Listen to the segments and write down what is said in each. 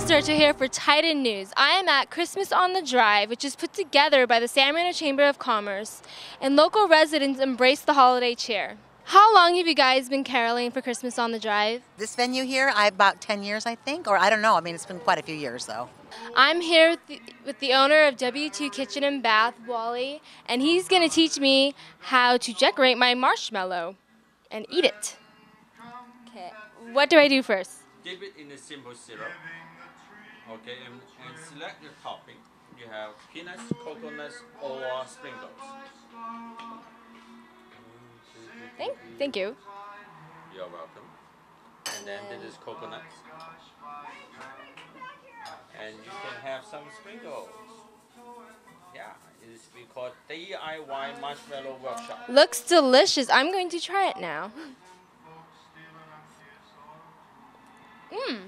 Sturcher here for Titan News. I am at Christmas on the Drive, which is put together by the San Marino Chamber of Commerce, and local residents embrace the holiday cheer. How long have you guys been caroling for Christmas on the Drive? This venue here, I about 10 years, I think, or I don't know. I mean, it's been quite a few years, though. I'm here with the, with the owner of W2 Kitchen and Bath, Wally, and he's going to teach me how to decorate my marshmallow and eat it. Okay, what do I do first? Dip it in the simple syrup. Okay, and, and select the topping. You have peanuts, coconuts, or sprinkles. Thank, thank you. You're welcome. And then this is coconuts. And you can have some sprinkles. Yeah, it's we call DIY marshmallow workshop. Looks delicious. I'm going to try it now. Mmm.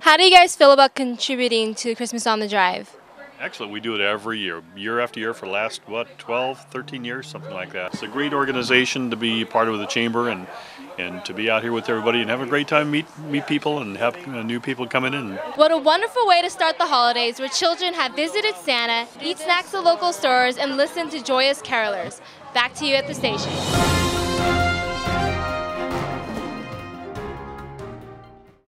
How do you guys feel about contributing to Christmas on the Drive? Excellent. We do it every year, year after year for the last, what, 12, 13 years, something like that. It's a great organization to be part of the chamber and, and to be out here with everybody and have a great time, meet, meet people and have uh, new people coming in. What a wonderful way to start the holidays where children have visited Santa, eat snacks at local stores, and listen to joyous carolers. Back to you at the station.